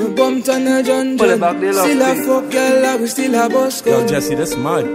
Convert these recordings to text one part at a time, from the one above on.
We bumped on a John Pull it John. back, they love Still a fuck girl, like we still a bus Yo, gun. Jesse, that's mad.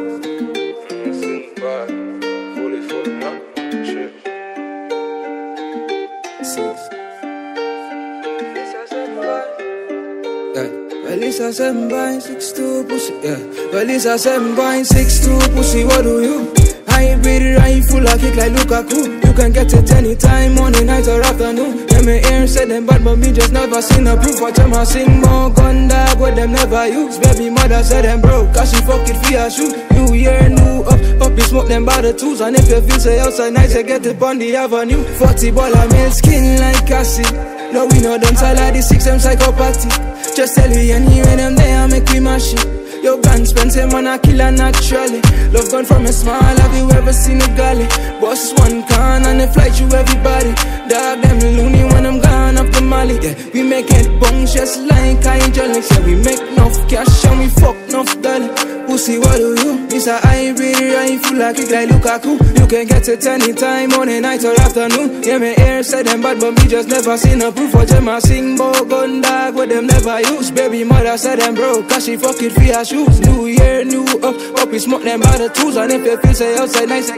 Yeah. Well, it's a seven by six two pussy. Yeah. Well, it's a seven by six two pussy. What do you? Hybrid rifle, I ain't full, I kick like Lukaku. You can get it anytime, morning, night, or afternoon. Yeah, me said them bad, but me just never seen a proof. Watch them a sing more gun dog, what them never use. Baby mother said them broke, cause she fuck it for your shoe. New year, new up, up, smoke them by the tools. And if you feel say outside nights, you get it on the avenue. 40 ball, I male skin like acid. No, we no done like the six, them psychopathy. Just tell me and you anyway, them there, make we mash it. Your gun spends him on a killer naturally. Love gone from a smile, have you ever seen a galley? Boss one can and they fly through everybody. Dog them loony when I'm gone up the molly. Yeah, we make it bounce just like angelics. Yeah, we make enough cash and we fuck enough dolly. Pussy, what do you? It's a hybrid rifle, like kick like Lukaku. You can get it anytime, morning, night or afternoon. Yeah, me ear said them bad, but me just never seen a proof. Watch them a sing, bow gun dog, what them never use. Baby mother said them broke, cause she fuck it for shoes. New year, new up, up, we smoke them by the tools. And if you feel say outside nice.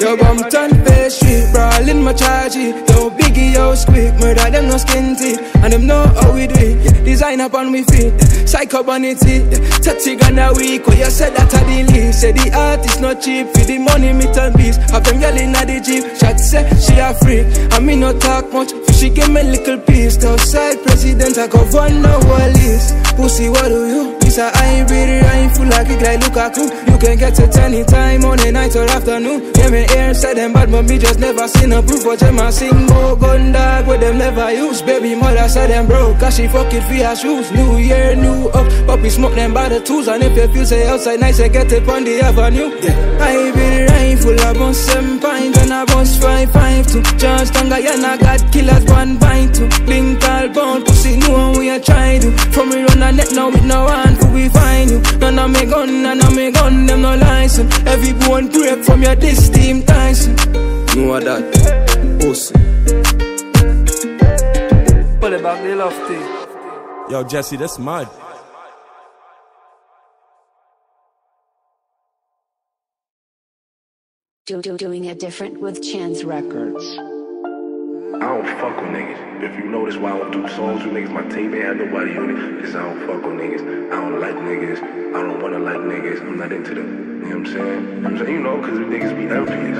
Yo, Bumpton Bay Street, brawling my charge. Yo, Biggie, yo, squeak, murder them no skin teeth. And them know how we do it. Design up on me feet, psycho vanity. Yeah. Touchy gonna weak, oh, you said that I the least. Say the art is not cheap, for the money, me turn beast. Have them yelling at the jeep, shot say she a freak. And me no talk much, she give me a little piece. Outside president, I go one no list. Pussy, what do you? It's a hybrid rifle, like it like Lukaku. You you can get it anytime, morning, night or afternoon. Yeah, me ear said them bad, but me just never seen a proof. Watch them a sing, bow gun dog, what them never use. Baby mother said them broke, cause she fuck it for her shoes. New year, new up, we smoke them by the tools. And if you feel say outside nice, I get it on the avenue. Yeah, hybrid rifle, I bust seven pint and I bust five five two. Charge yeah, I got killers one pint two. Link all bound, pussy, know what we are trying to. From me run the net now with no one, for we find you. None of me gun, none of me gun, them no license. Every bone break from your this team Tyson. You know that, pussy. Pull it back, they love thing. Yo, Jesse, that's mad. Do, do, doing it different with Chance Records. I don't fuck with niggas. If you notice why I don't do songs with niggas, my tape ain't have nobody on it. Cause I don't fuck with niggas. I don't like niggas. I don't wanna like niggas. I'm not into them. You know what I'm saying? I'm saying? You know, cause we niggas be envious.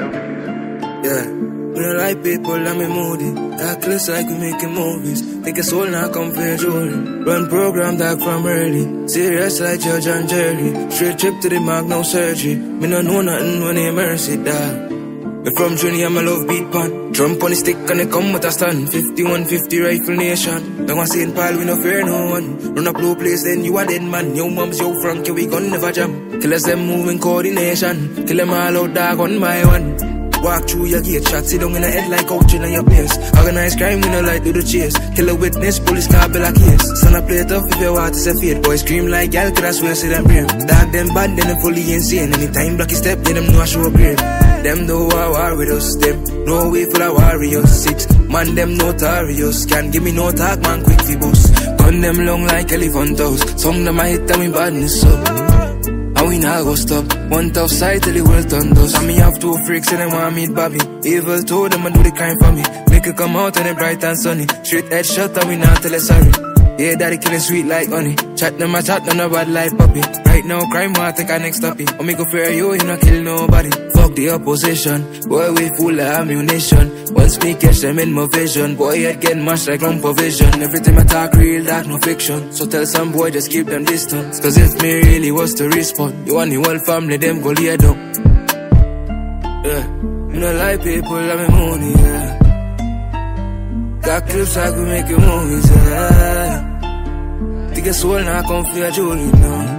Yeah, we don't like people, I'm me moody. Act less like we making movies. Think it's all now come for jewelry. Run program dog from early. Serious like Judge and Jerry. Straight trip to the mark, no surgery. Me no know nothing when they mercy dog. Me from junior, a love beat pan. Trump on the stick and they come with a stand. 5150 rifle nation. Now I St. Paul, we no fear no one. Run a blue place, then you a dead man. Yo moms, yo Frank, yo we gun never jam. Killers them moving coordination. Kill them all out dog one by one. Walk through your gate, shot sit down in the head like coach in your place. Organized crime, we no like do the chase. Kill a witness, police car bill a case. Son, I play tough if you want to say fate. Boy scream like gal, could I swear see them brave. Dog them bad, then them fully insane. Anytime blocky step, then them know I show a grave. Them know I war with us, them no way full of warriors. Six man, them notorious. Can't give me no talk, man, quick fi boss. Gun them long like elephant toes. Some them I hit them with badness up. And we not go stop. One tough side till the world turn us. And me have two freaks and they want meet Bobby. Evil told them I do the crime for me. Make it come out and it bright and sunny. Straight head shot and we not tell it sorry. Yeah, daddy killing sweet like honey. Chat them a chat, of bad like puppy. Right now, crime I think I next up it. Oh, me go fear you, you not kill nobody. Fuck the opposition. Boy, we full of ammunition. Once me catch them in my vision. Boy, head get mashed like lump of vision. Every time I talk real, dark, no fiction. So tell some boy, just keep them distance. Cause if me really was to respond, you and the whole family, them go lay down. Yeah, me no like people, I'm a money, yeah. Got clips like we making movies, yeah. Think it's now come for your jewelry, no.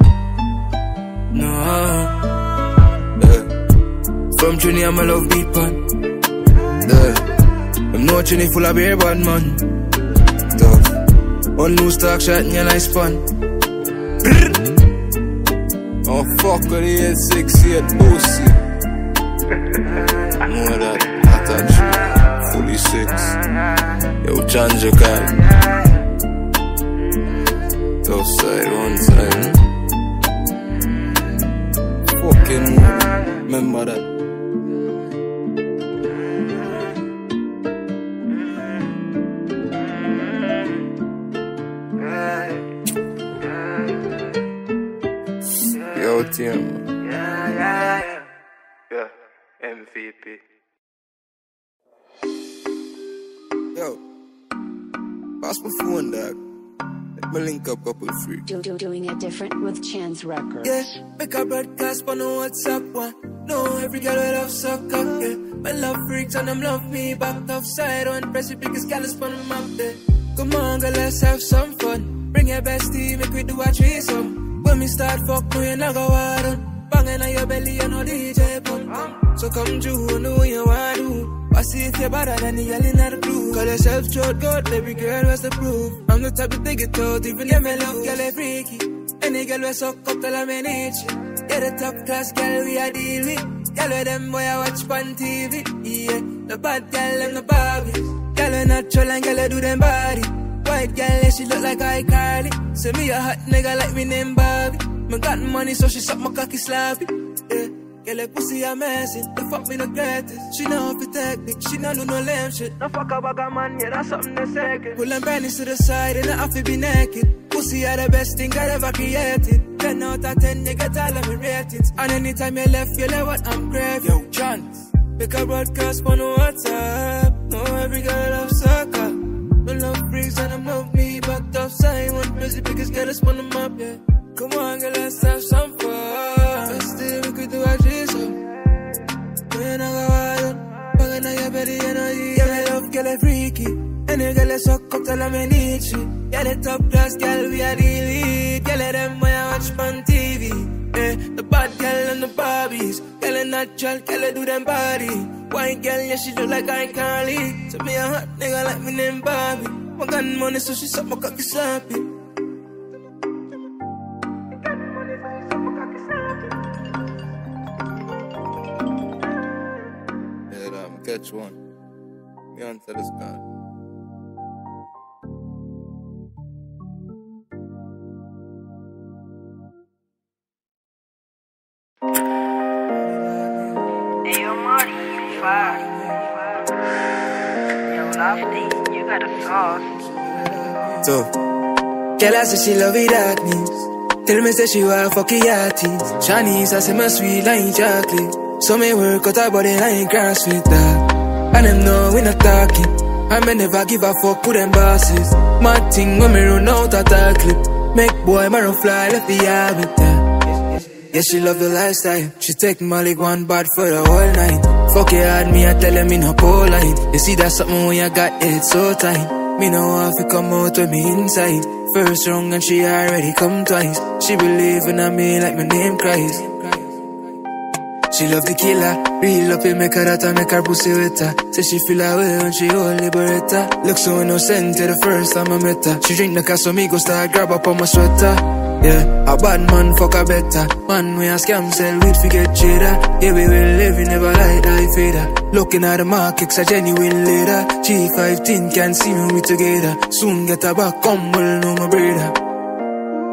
No. Yeah. From Trini, I'm a love beat pan. Yeah. I'm no Trini full of beer, bad man. Tough. One loose talk shot in your nice span. Oh, fuck with the 868 pussy. Know that, I touch you. Fully six. Eu change again Go side one time Fucking remember that Yo, Tim. Yeah, yeah, yeah. Yeah, MVP. Me link up couple free. Do, do, doing it different with Chance Records. Yeah, make a broadcast on the WhatsApp one. No, every girl will love sucker. Yeah, my love freaks and them love me. Back off side on press the biggest callus on the map there. Come on, girl, let's have some fun. Bring your bestie, make we do a threesome. When we start fuck, we ain't go wild. Banging on your belly, you know DJ pump. So come do what you want to. I see if you're better than the yelling at the blue. Call yourself short good, baby girl, what's the proof? I'm the type of thing you told, even if me love, girl, is freaky. Any girl we suck up till I'm in it. Yeah, the top class girl we a deal with. Girl with them boy I watch on TV. Yeah, the bad girl them the Barbies. Girl we natural and girl we do them body. White girl yeah, she look like iCarly. Say me a hot nigga like me name Bobby. Me got money so she suck my cocky sloppy. Yeah. Girl, like pussy amazing. The fuck me no greatest. She know how to technique. She know do no lame shit. No fuck a of man, yeah, that's something that's second. Pull them pennies to the side and I have to be naked. Pussy are the best thing I ever created. 10 out of 10, you get all of me ratings. And anytime you left, you know what I'm craving. Yo, chance. Make a broadcast on WhatsApp. No, every girl loves soccer. No love freaks and them love me. Backed off side, one busy biggest girl, let's them up, yeah. Come on, girl, let's have some I up till I'm in need you. Yeah, the top class, girl, we are the elite. Girl, let them when I watch on TV. Yeah, the bad girl and the Barbies. Girl, a natural, girl, I do them body. White girl, yeah, she look like I can't leave. So me a hot nigga like me name Bobby. My gun money, so she suck my cocky sloppy. Yeah, catch one. Me answer this got a sauce. So, I say she love it at darkness. Tell me say she want fuck a artist. Shanice, I say my sweet like chocolate. So me work out her body like grass with that. And them know we not talking. I may never give a fuck with them bosses. My thing when me run out of that clip. Make boy my run fly left the with. Yeah, she love the lifestyle. She take Molly one bad for the whole night. Fuck it hard, me I tell her me no polite. You see that something when you got it so tight. Me no want to come out with me inside. First wrong and she already come twice. She believing in me like my name Christ. She love the killer, real up it make her that and make her pussy. Say she feel away when she hold liberator. Look so innocent till the first time I met her. She drink the Casamigo, start grab up on my sweater. Yeah, a bad man fuck a better. Man, we a scam sell weed forget cheddar. Yeah, we will live, we never like die fader. Looking at the markets, a genuine leader. G15 can see me we together. Soon get a back, come well know my brother.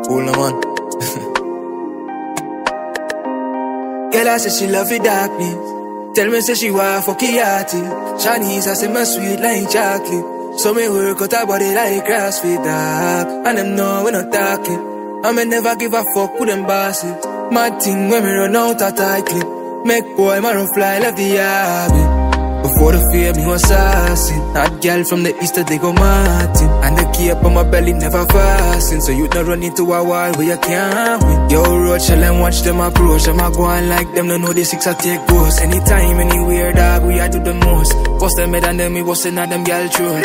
No, man. Girl, I say she love the darkness. Tell me say she want fuck a artist. Chinese, I say my sweet like chocolate. So me work out her body like grass with dark. And them know we not talking. I may never give a fuck with them bosses. My thing when me run out of tight clip. Make boy my run fly left the yard. Before the fear, me was assassin. That girl from the east, they go Martin. And the key up on my belly never fasten. So you not run into a wall where you can't win. Yo, road and watch them approach. I'm a go on like them, no know the six I take ghosts. Anytime, anywhere, dog, we I do the most. Bust them head and then me bustin' at them girl throat.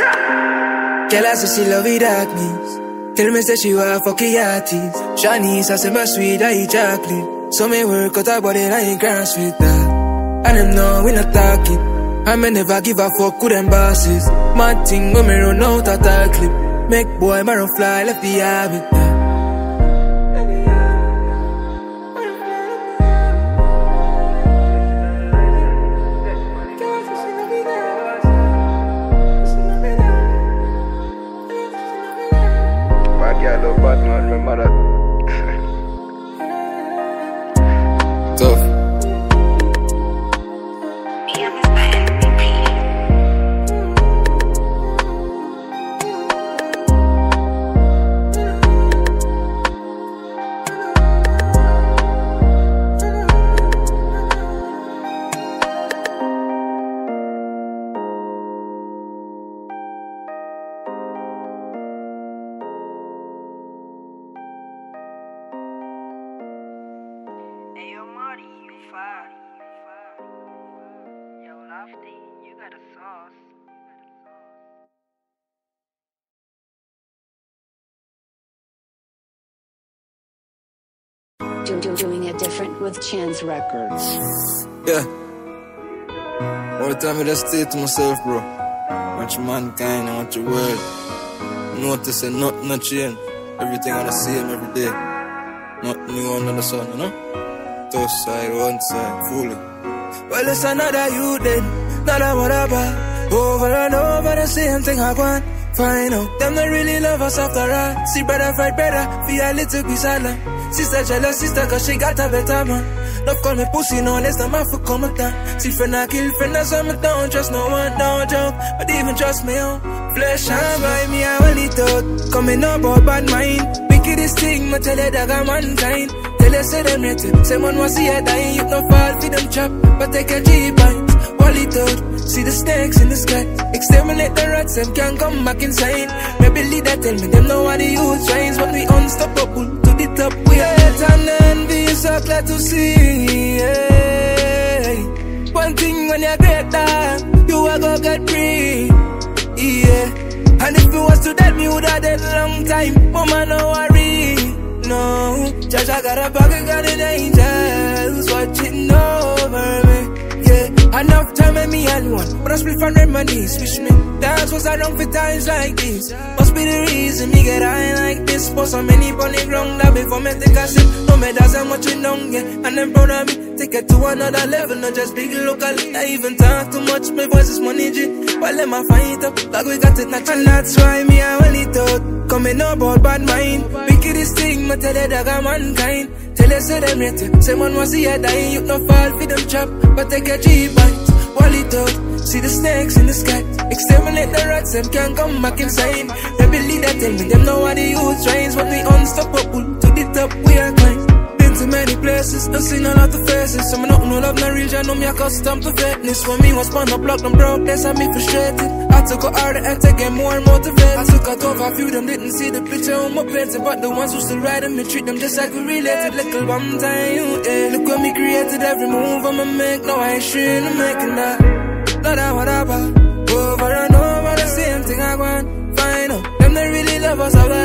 Girl, I say she love it darkness. Tell me say she want fuck a artist. Shanice, I say my sweet like chocolate. So me work out her body like grass with that. And them know we not talking. I may never give a fuck with them bosses. My thing when me run out of that clip. Make boy my run fly left the yard girl love bad Do, do, doing it different with Chance Records. Yeah. All the time I just stay to myself, bro. Watch mankind, I want your world. Notice that nothing not change. Everything on the same every day. Nothing new under the sun, you know? Tough side, one side, fully. Well, it's another you then, another whatever. Over and over the same thing I want. Find out, them not really love us after all. See brother fight better, feel a little bit silent. Sister jealous, sister cause she got a better man. Love call me pussy, no less than my foot come down. See friend I kill friend, that's why me don't trust no one, no joke. But even trust me, oh. Flesh and by me, I only thought. Coming up about bad mind. Wickedest thing, me tell you that I'm mankind. Tell you say them rate. Say man want see you dying, you no fall for them trap. But take a G-bite Wally thought. See the snakes in the sky. Exterminate the rats, them can't come back inside. Maybe leader tell me them know what the youth trains. But we unstoppable the top. We hate and envy, so glad to see. Yeah. One thing when you're great, dog, ah, you are go get free. Yeah. And if it was to that, me would have dead long time. Mama, no worry. No. Judge, I got a pocket, got an angels watching over me. Enough time and me alone. But I split from reminisce. Wish me dance was around for times like this. Must be the reason me get high like this. Put so many the ground that before me take a sip. No matters how much you don't get. And I'm proud of me. Take it to another level, not just big locally. I even talk too much, my voice is money G. Well, let my fight up, like we got it natural. And that's why me I want it thought. Coming up about bad mind. Wickedest thing, me tell you that I'm mankind. Tell you say them you. Say man see you dying, you no fall for them trap. But take a G bites. Wally thought. See the snakes in the sky. Exterminate the rats, them can't come back inside. Maybe leader tell me them know what the youth trains. But we unstoppable. To the top, we are to many places and seen a lot of faces. Some not no love, no real, I know me accustomed to fatness. When me was spun up, blocked and broke, that's how me frustrated. I took a harder and to get more motivated. I took a tough, a few them didn't see the picture on my painting, but the ones who still them, me treat them just like we related. Little one time, yeah. Look what me created, every move I'ma make, no I ain't sure to making that. Not that whatever, over and over the same thing I want. Out, them they really love us over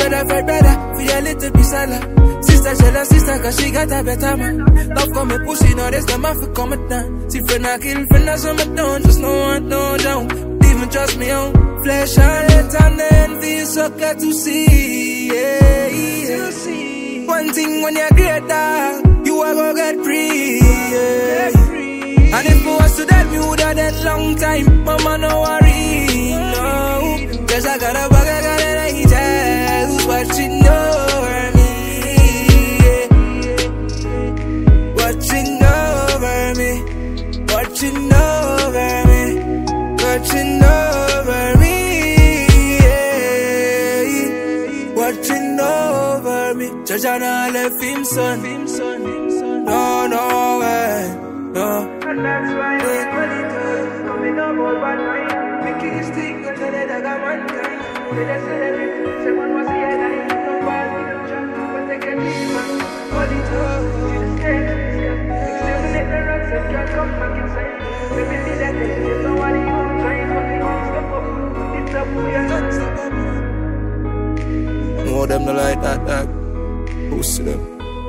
better, fight better, feel a little bit salad. Sister jealous, sister, cause she got a better man. Love come me pussy, now there's them off come it down. See friend I kill, friend I some it down. Just no one, no down. Even trust me on. Flesh and hate and envy, so glad to see. Yeah, yeah. One thing when you're great, dog, you are gonna get free. Yeah. And if it was to that, me would have that long time. Mama, no worry, no. Cause I got a son, no, no way, no. And that's why I'm only thought. Coming up about bad mind. Wickedest thing, I tell you that I'm mankind. Tell you say one was here, dying, you no fall for them trap. But take a deep man. Only thought. See the snakes in the sky. Exterminate the rats, them can't come back inside. Maybe see that they say somebody you trying, they can't stop up. It's up, we are unstoppable. No, them no like that, dog. Pussy them.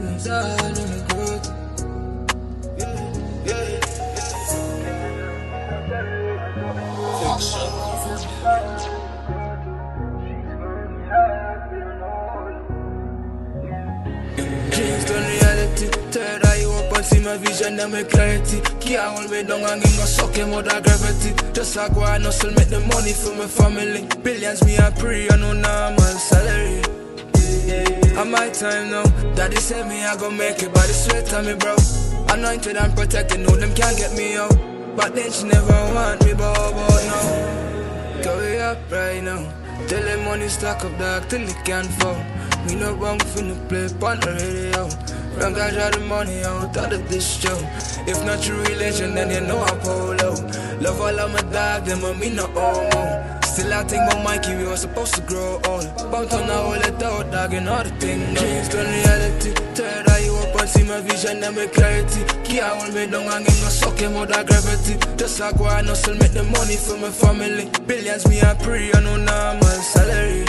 Inside in the growth. Third eye open, see my vision and my clarity. Can't hold me down and give no suck him out of gravity. Just like why I hustle, make the money for my family. Billions me a pre, I no normal salary. On my time now, daddy said me I gon' make it by the sweat of me bro. Anointed and protected, no them can't get me out. But then she never want me, but oh, but now. Go way up right now. Tell them money stack up dog till it can't fall. Me no wrong finna play on the radio. Rank I draw the money out of the this show. If not true religion then you know I'm polo. Love all of my dog, them and me no homo. Still I think about Mikey, we were supposed to grow old. Bout on all it out, dog, and all the things. Dreams turn reality. Third up and see my vision and my clarity. Key I me down and get go suck him out of gravity. Just like why I hustle, make the money for my family. Billions, me I pray, I know normal salary.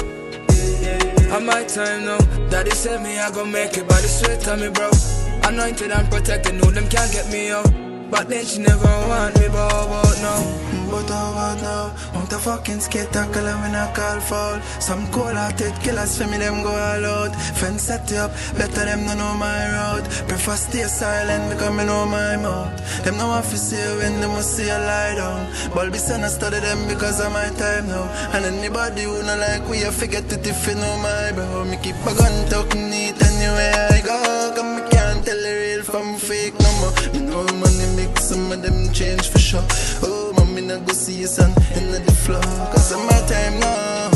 On my time now, daddy said me I gon' make it, but it's sweat on me, bro. Anointed and protected, know them can't get me out. But then she never want me, but about now? But how about now? Want a fucking skate tackle and when I call foul Some cold hearted killers for me them go all out Friends set you up, better them no know my road Prefer stay silent because me know my mouth Them know what to say when they must see a lie down But be send I study them because of my time now And anybody who no like we I forget it if you know my bro Me keep a gun tucked neat anywhere I go Cause me can't tell the real from fake no more Me know money make some of them change for sure Oh mommy not go see your son in the floor Cause it's my time now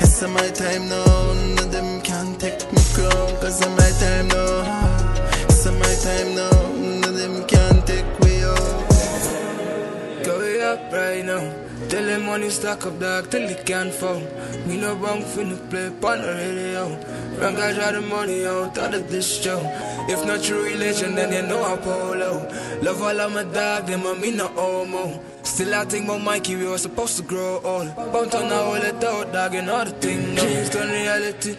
It's my time now None of them can take me crown Cause it's my time now It's my time now None of them can take me out Go up right now. Tell them money stack up dog till it can't fall. Me no wrong finna play on the radio. Rank I draw the money out out of this show. If not true relation, then you know I'm polo. Love all of my dog, them and me no homo. Still I think about Mikey, we were supposed to grow old. Bout on all it out, dog, and all the things. Turn reality.